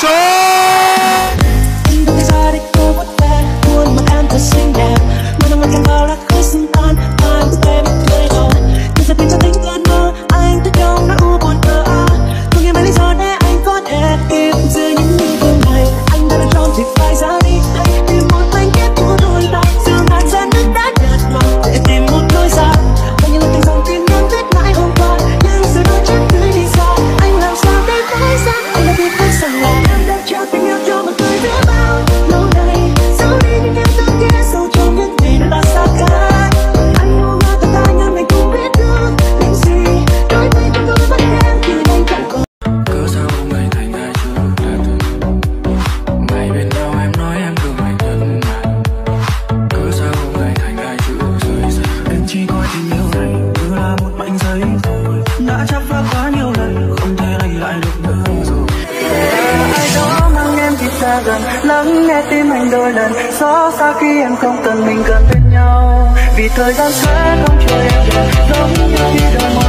So. đôi lần. Xót xa khi em không cần mình cần bên nhau. Vì thời gian sẽ không trôi em được giống như khi đôi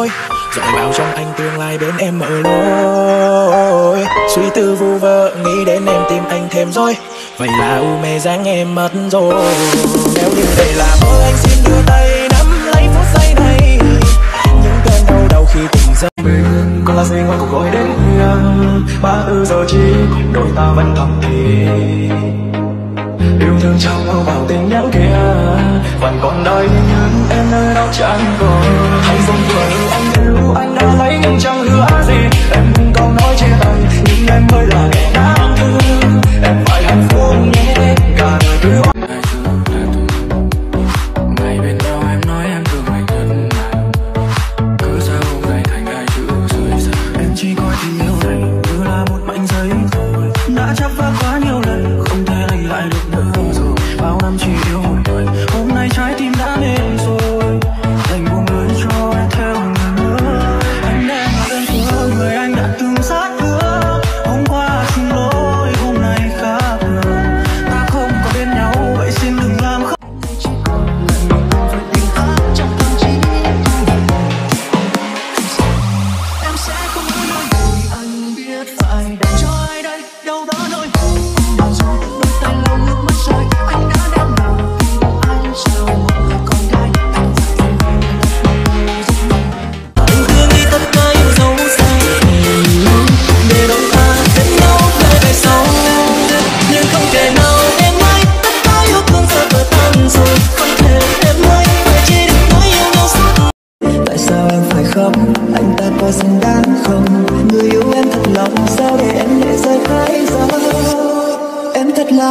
thôi. Rồi vào trong anh tương lai bên em ở lối. Suy tư vu vơ, nghĩ đến em tìm anh thêm rồi. Vậy là u mê dáng em mất rồi. Nếu như để là mơ, anh xin đưa tay nắm lấy phút giây này. Những cơn đau đầu khi tỉnh giấc. Mình còn là gì ngoài cuộc gọi đến hiền ba ư giờ chi đôi ta vẫn thầm thì yêu thương trong bao vào tình nhau kia. Vẫn còn đây nhưng em nơi đó chẳng còn hãy dùng vừa anh yêu, anh đã lấy ngang trái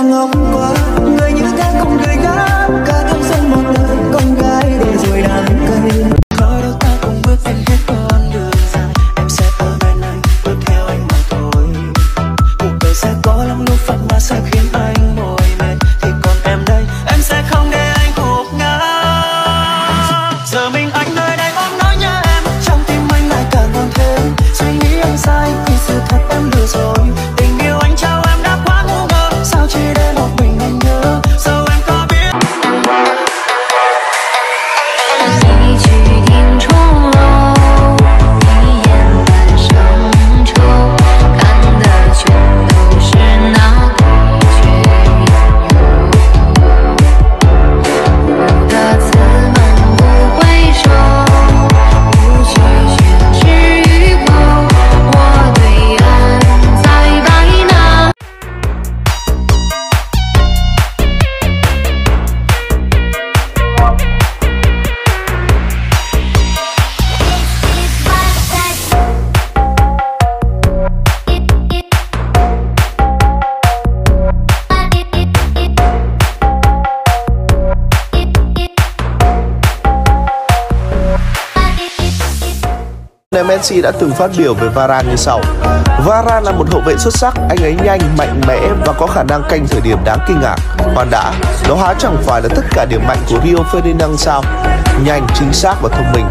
ngốc Chelsea đã từng phát biểu về Varane như sau. Varane là một hậu vệ xuất sắc, anh ấy nhanh, mạnh mẽ và có khả năng canh thời điểm đáng kinh ngạc. Hoàn đã, đó há chẳng phải là tất cả điểm mạnh của Rio Ferdinand sao? Nhanh, chính xác và thông minh.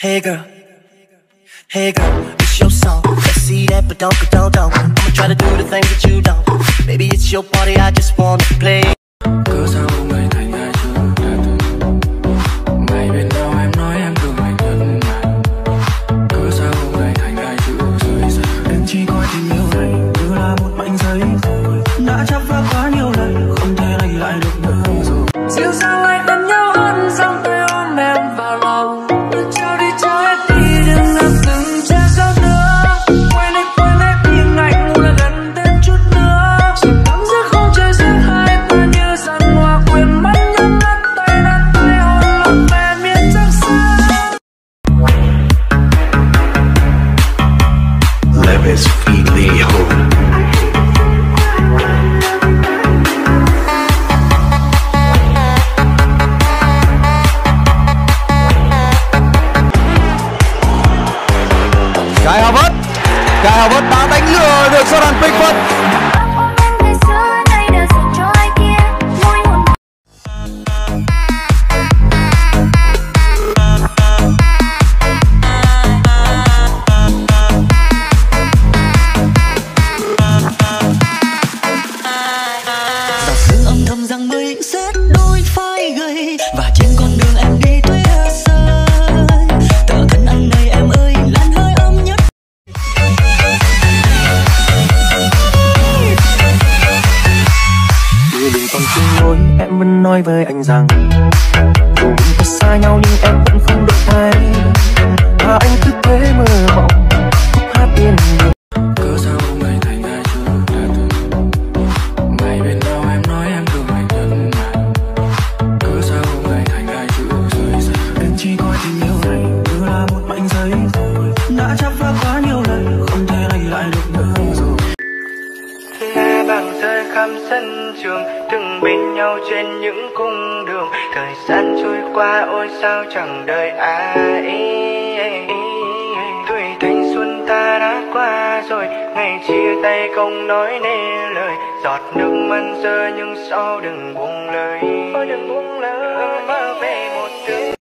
Hey girl, hey girl, it's your song. I see that, but don't, but don't, don't. I'ma try to do the things that you don't. Maybe it's your party, I just wanna play. I'm his feet, they hold. Dù em vẫn nói với anh rằng Dù mình có xa nhau nhưng em vẫn không đổi thay Và anh cứ thế mơ mộng. Khắp sân trường, từng bên nhau trên những cung đường. Thời gian trôi qua, ôi sao chẳng đợi ai. Tuổi thanh xuân ta đã qua rồi, ngày chia tay không nói nên lời. Giọt nước mắt rơi nhưng sau đừng buông lời. Ôi đừng buông